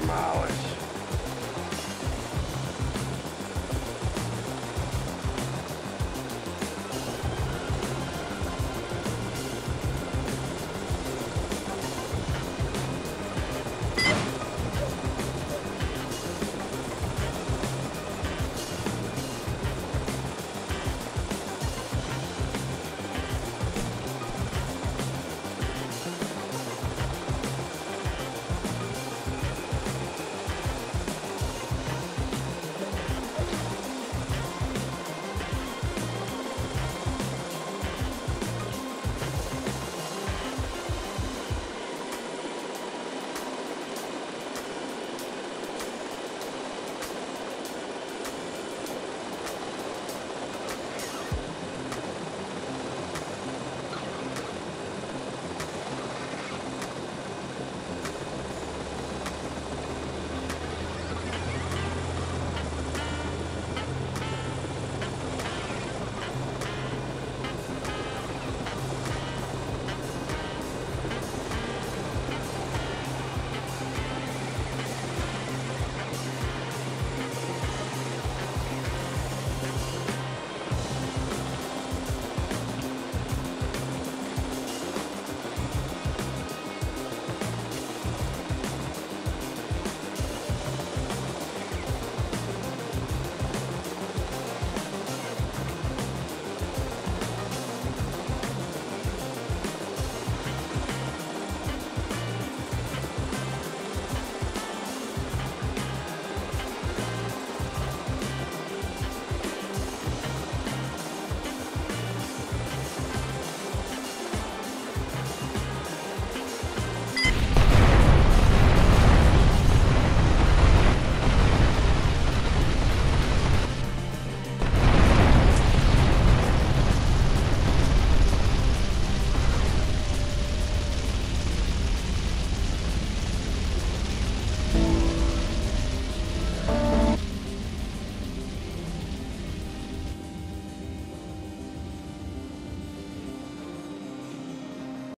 demolish.